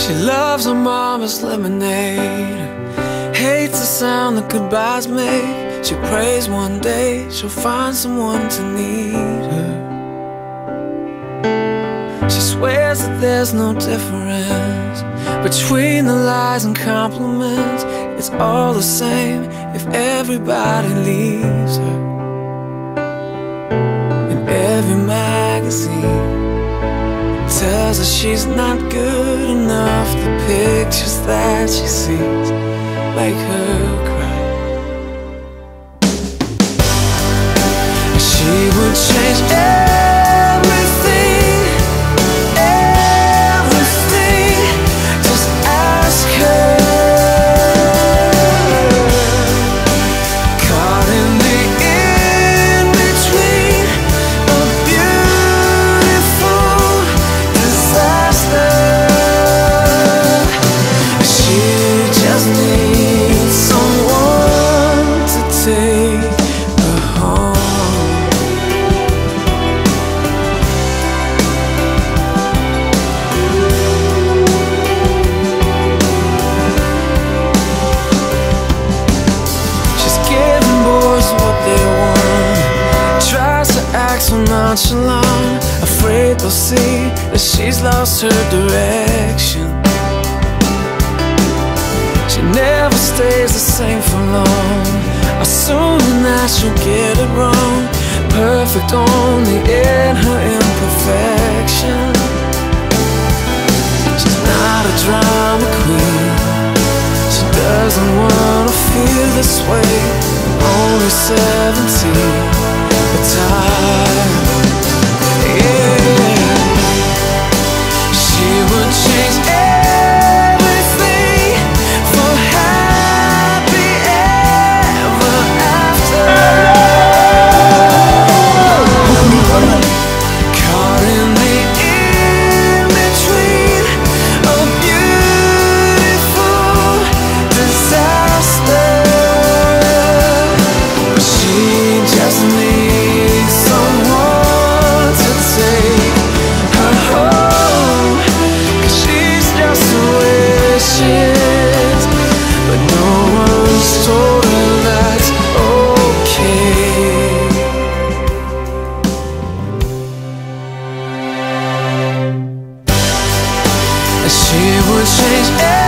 She loves her mama's lemonade. Hates the sound that goodbyes make. She prays one day she'll find someone to need her. She swears that there's no difference between the lies and compliments. It's all the same if everybody leaves her. In every magazine tells her she's not good enough. The pictures that she sees make her cry. She would change nonchalant. Afraid they'll see that she's lost her direction. She never stays the same for long. Assuming that she'll get it wrong. Perfect only in her imperfection. She's not a drama queen. She doesn't wanna feel this way. Only 17, but tired. She would change